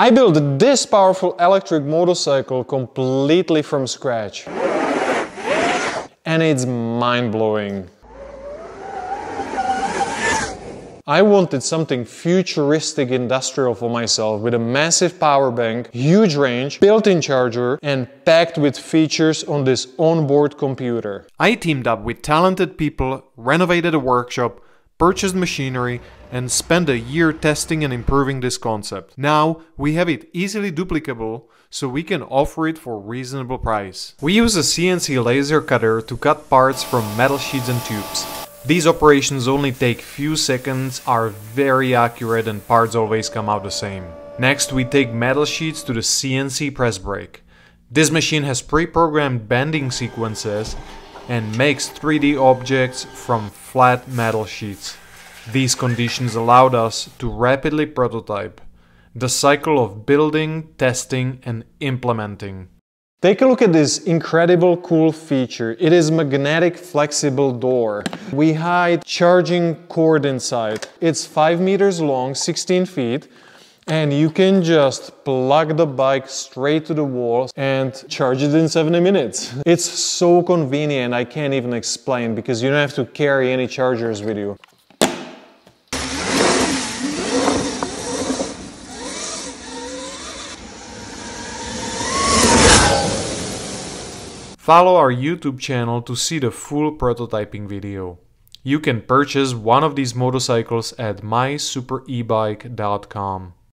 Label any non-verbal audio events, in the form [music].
I built this powerful electric motorcycle completely from scratch. And it's mind-blowing. I wanted something futuristic industrial for myself with a massive power bank, huge range, built-in charger and packed with features on this onboard computer. I teamed up with talented people, renovated a workshop, purchased machinery and spent a year testing and improving this concept. Now we have it easily duplicable so we can offer it for reasonable price. We use a CNC laser cutter to cut parts from metal sheets and tubes. These operations only take few seconds, are very accurate and parts always come out the same. Next we take metal sheets to the CNC press brake. This machine has pre-programmed bending sequences and makes 3D objects from flat metal sheets. These conditions allowed us to rapidly prototype the cycle of building, testing and implementing. Take a look at this incredible cool feature. It is magnetic flexible door. We hide charging cord inside. It's 5 meters long, 16 feet, and you can just plug the bike straight to the wall and charge it in 70 minutes. [laughs] It's so convenient, I can't even explain because you don't have to carry any chargers with you. Follow our YouTube channel to see the full prototyping video. You can purchase one of these motorcycles at mysuperebike.com.